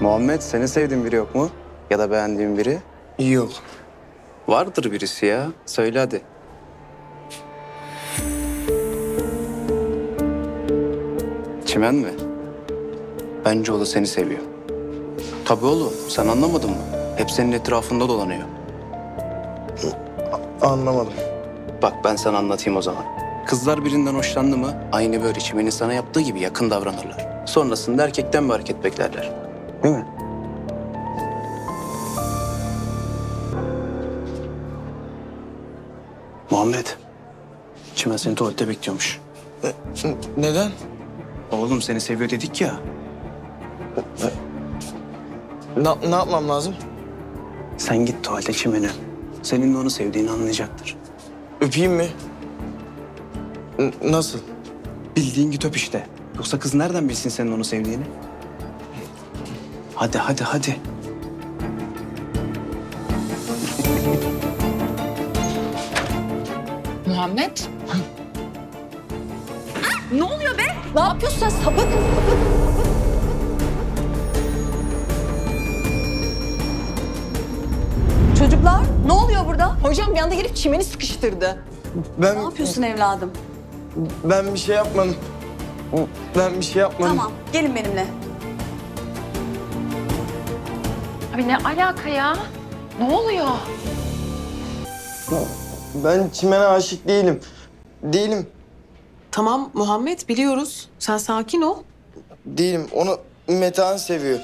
Muhammed senin sevdiğin biri yok mu? Ya da beğendiğin biri? Yok. Vardır birisi ya. Söyle hadi. Çimen mi? Bence o da seni seviyor. Tabii oğlum sen anlamadın mı? Hep senin etrafında dolanıyor. Anlamadım. Bak ben sana anlatayım o zaman. Kızlar birinden hoşlandı mı aynı böyle çimenin sana yaptığı gibi yakın davranırlar. Sonrasında erkekten bir hareket beklerler. Değil mi? Muhammed. Çimen seni tuvalette bekliyormuş. E, neden? Oğlum seni seviyor dedik ya. Ne, ne yapmam lazım? Sen git tuvalete çimeni. Senin de onu sevdiğini anlayacaktır. Öpeyim mi? N- nasıl? Bildiğin git öp işte. Yoksa kız nereden bilsin senin onu sevdiğini? Hadi hadi hadi. Muhammed. Ne oluyor be? Ne yapıyorsun sen sapık? Çocuklar ne oluyor burada? Hocam bir anda gelip çimeni sıkıştırdı. Ben Ne yapıyorsun evladım? ben bir şey yapmadım. Ben bir şey yapmadım. Tamam gelin benimle. Abi ne alaka ya? Ne oluyor? Ben çimene aşık değilim. Değilim. Tamam Muhammed biliyoruz. Sen sakin ol. Değilim. Onu Metehan seviyor.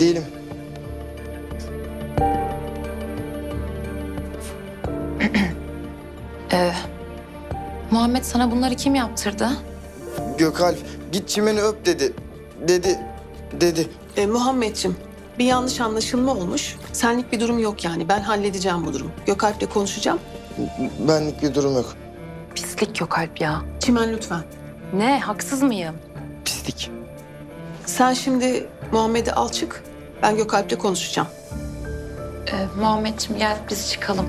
Değilim. Muhammed sana bunları kim yaptırdı? Gökalp git çimeni öp dedi. Dedi. Dedi. E, Muhammedciğim bir yanlış anlaşılma olmuş. Senlik bir durum yok yani. Ben halledeceğim bu durumu. Gökalp'le konuşacağım. Benlik bir durum yok. Pislik yok Alp ya. Çimen lütfen. Ne? Haksız mıyım? Pislik. Sen şimdi Muhammed'i al çık. Ben Gökalp'le konuşacağım. Ee, Muhammedciğim gel biz çıkalım.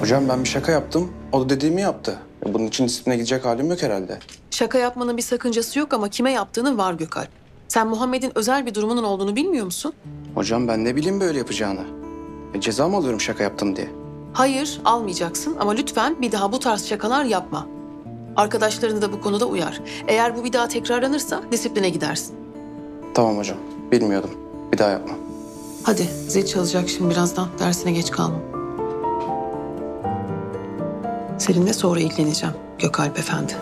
Hocam ben bir şaka yaptım. O da dediğimi yaptı. Ya Bunun için disipline gidecek halim yok herhalde. Şaka yapmanın bir sakıncası yok ama kime yaptığının var Gökalp. Sen Muhammed'in özel bir durumunun olduğunu bilmiyor musun? Hocam ben ne bileyim böyle yapacağını. E, ceza mı alıyorum şaka yaptım diye? Hayır, almayacaksın ama lütfen bir daha bu tarz şakalar yapma. Arkadaşlarını da bu konuda uyar. Eğer bu bir daha tekrarlanırsa disipline gidersin. Tamam hocam. Bilmiyordum. Bir daha yapmam. Hadi zil çalacak şimdi birazdan. Dersine geç kalma. Seninle sonra ilgileneceğim Gökalp Efendi.